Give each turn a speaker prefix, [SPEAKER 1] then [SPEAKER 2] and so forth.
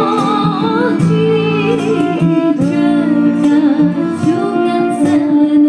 [SPEAKER 1] 我只觉得羞涩难耐。